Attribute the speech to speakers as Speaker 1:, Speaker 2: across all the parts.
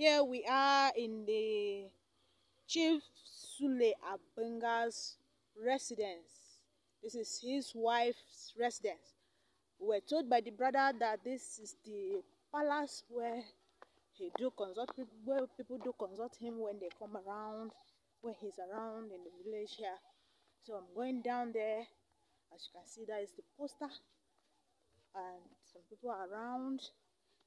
Speaker 1: Here we are in the Chief Sule Abenga's residence. This is his wife's residence. We were told by the brother that this is the palace where he do consult where people do consult him when they come around, when he's around in the village here. So I'm going down there. As you can see, that is the poster, and some people are around.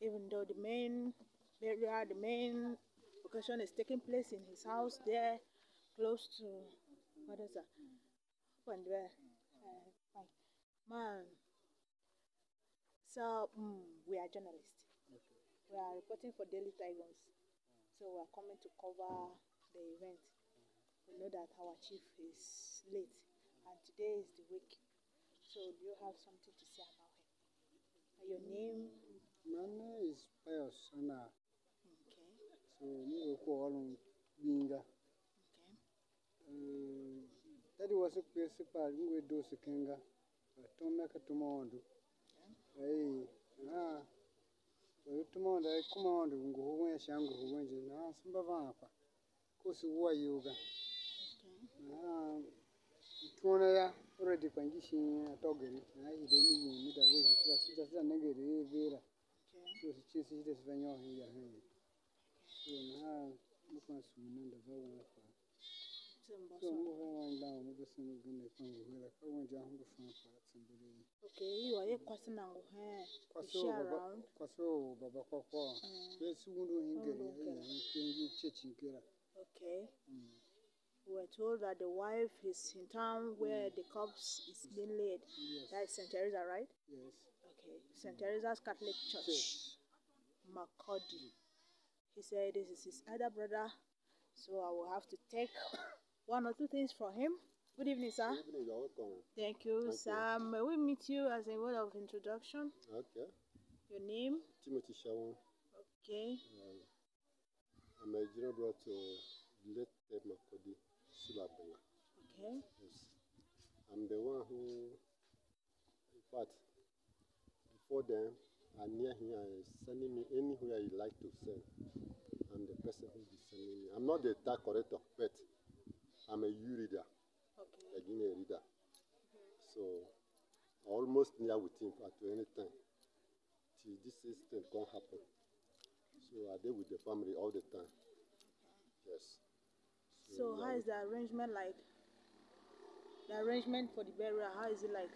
Speaker 1: Even though the main burial, the main occasion is taking place in his house there, close to what is that? And there. Uh. Man. So mm, we are journalists.
Speaker 2: Okay.
Speaker 1: We are reporting for Daily Tigers. So we are coming to cover the event. We know that our chief is late, and today is the week. So do you have something to say about him? Your name?
Speaker 2: My name is Pius Anna. so ningekuohalongbinga tadi wasikpe sipali ngwe do sikenga atomeka tumondo ai na oyo tumondo ai kumondo nguhuwe shangu huwenje na sumba vapa kosi uwa
Speaker 1: yuga
Speaker 2: na tuona ya already kwangishi atogeri na ideni yimida vezi kila sita sita negeri vera so sichinsi chite sivanyohi ya hengi A'a, mukan
Speaker 1: Okay, you are hmm. We're told that the wife is in town where mm. the corpse is being laid.
Speaker 2: Yes.
Speaker 1: That is St. Teresa, right?
Speaker 2: Yes.
Speaker 1: Okay. St. Teresa's Catholic Church.
Speaker 2: Church.
Speaker 1: Makodi. He said this is his other brother, so I will have to take one or two things from him. Good evening, sir.
Speaker 3: Good evening, you're welcome.
Speaker 1: Thank you,
Speaker 3: Thank you.
Speaker 1: sir. May we meet you as a word of introduction?
Speaker 3: Okay.
Speaker 1: Your name?
Speaker 3: Timothy Shawon.
Speaker 1: Okay.
Speaker 3: Um, I'm a junior brother to late Makodi Sulabenga.
Speaker 1: Okay.
Speaker 3: Yes. I'm the one who, in fact, before then, I near here is sending me anywhere you like to send. I'm the person who is sending me. I'm not the tag corrector, but I'm a U reader,
Speaker 1: Okay.
Speaker 3: a Guinea reader. So, almost near with him at any time. Till this incident can't happen. So I deal with the family all the time. Yes.
Speaker 1: So how is the arrangement like? The arrangement for the burial, how is it like?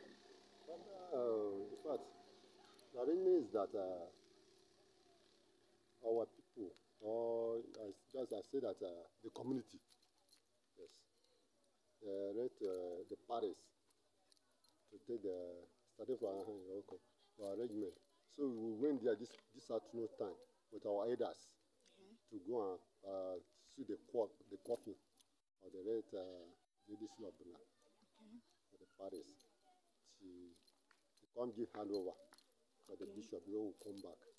Speaker 3: Uh, in fact, arrangement is that uh, our people, or as just I say that uh, the community, yes, uh, rate uh, the Paris to take the starting from welcome, for arrangement. So we went there this this afternoon time with our elders
Speaker 1: Okay.
Speaker 3: to go and uh, see the co- the coffin of the late uh, Lady Sulabuna
Speaker 1: Okay.
Speaker 3: for the Paris. She, she can't give handover for the
Speaker 1: Okay.
Speaker 3: bishop. We will come back.
Speaker 1: Okay.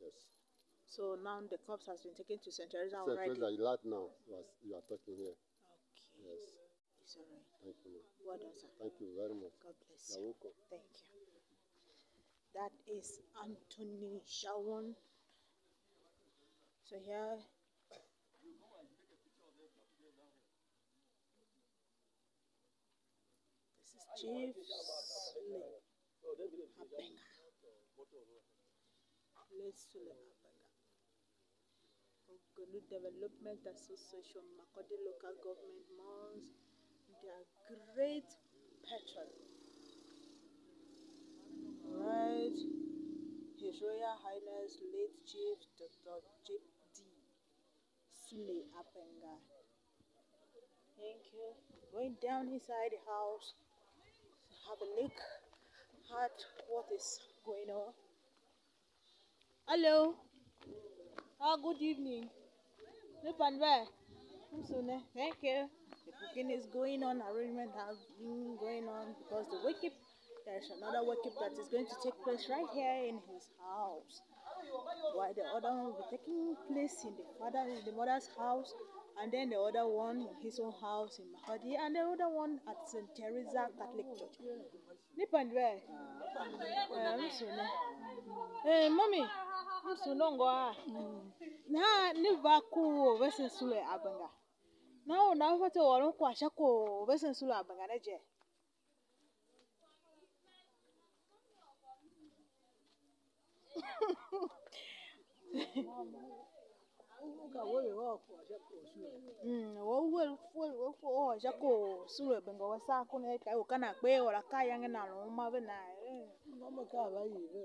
Speaker 3: Yes.
Speaker 1: So now the corpse has been taken to St. Teresa
Speaker 3: So
Speaker 1: already.
Speaker 3: President, right now, you are, you are talking here.
Speaker 1: Okay.
Speaker 3: Yes.
Speaker 1: It's alright.
Speaker 3: Thank you.
Speaker 1: Well done, sir.
Speaker 3: Thank you very much.
Speaker 1: God bless
Speaker 3: You're
Speaker 1: you.
Speaker 3: welcome.
Speaker 1: Thank you. That is Anthony Shawon. So here. This is Chief Sule Abenga. Late Sule Abenga. Ogonu Development Association, Makurdi Local Government Mons, their great patron. Right. His Royal Highness late Chief Dr. J.D. Sule Abenga. Thank you. Going down inside the house have a look at what is going on. Hello. Ah, good evening. Nipanwe. Msune. Thank you. The cooking is going on. Arrangement has been going on because the wake up. There is another wake up that is going to take place right here in his house. While the other one will be taking place in the father in the mother's house, and then the other one in his own house in Mahadi, and the other one at St. Teresa Catholic Church. Nipandwe. Eh, Msune. Hey, mommy. sunongoa ah. na ni vaku vese sule abanga. Na una fote waron kwa shako vese sule abanga na je. Wo shako sule benga wasa kuna kai kana kwe wala kai yange na lo ma bena eh.
Speaker 4: ngoma ka ba yi be